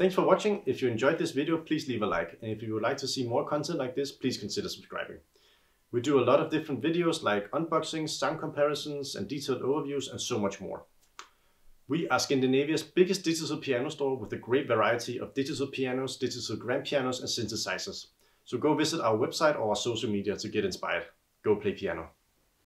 Thanks for watching. If you enjoyed this video, please leave a like. And if you would like to see more content like this, please consider subscribing. We do a lot of different videos like unboxings, sound comparisons, and detailed overviews, and so much more. We are Scandinavia's biggest digital piano store with a great variety of digital pianos, digital grand pianos, and synthesizers. So go visit our website or our social media to get inspired. Go play piano.